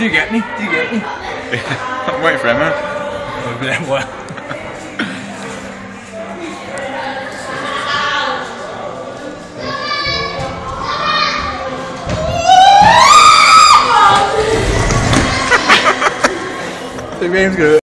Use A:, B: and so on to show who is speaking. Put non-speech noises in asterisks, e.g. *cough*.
A: Do you get me? Do you get me? *laughs*
B: I'm waiting for Emma. *laughs*
A: What? *laughs*
B: The game's good.